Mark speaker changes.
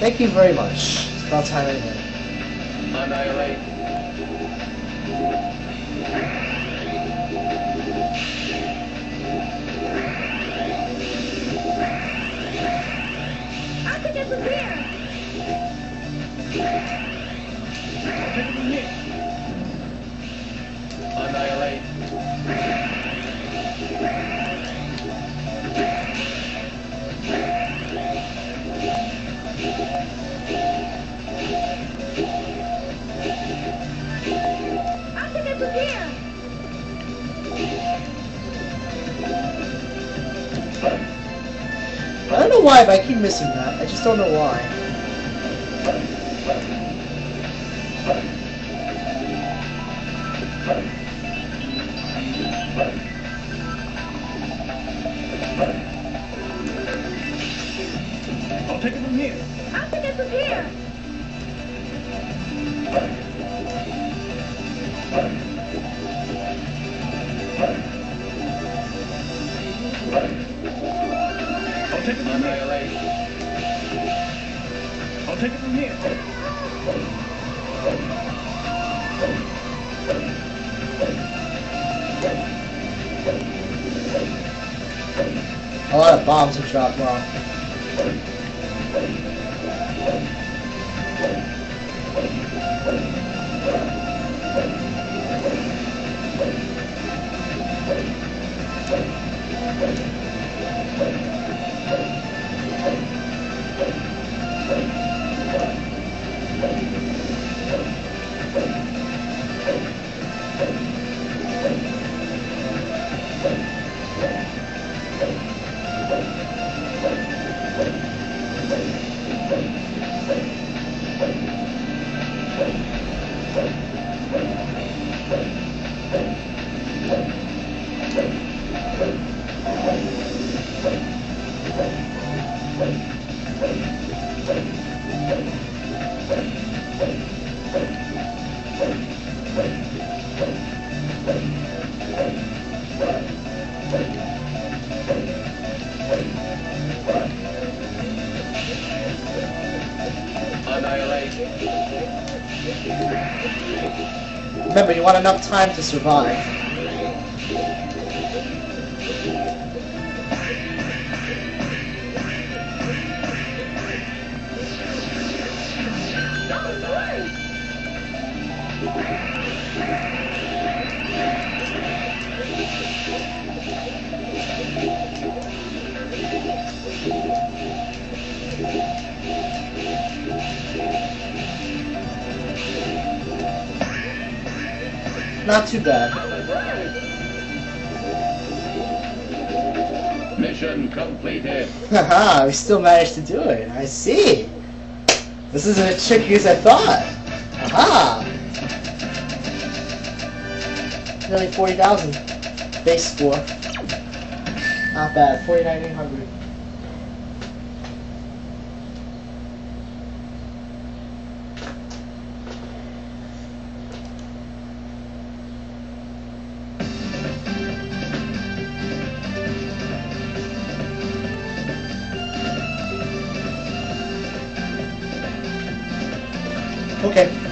Speaker 1: Thank you very much. It's about time anyway.
Speaker 2: Prepare!
Speaker 3: Annihilate.
Speaker 1: Why, but I keep missing that. I just don't know why.
Speaker 4: I'll take it from here.
Speaker 2: Oxygen prepare!
Speaker 4: I'll take it from here.
Speaker 1: A lot of bombs have dropped off. Remember, you want enough time to survive. Not too bad.
Speaker 3: Mission completed.
Speaker 1: Haha, we still managed to do it. I see. This isn't as tricky as I thought. Aha! Nearly 40,000 base score. Not bad. 49,800. Okay.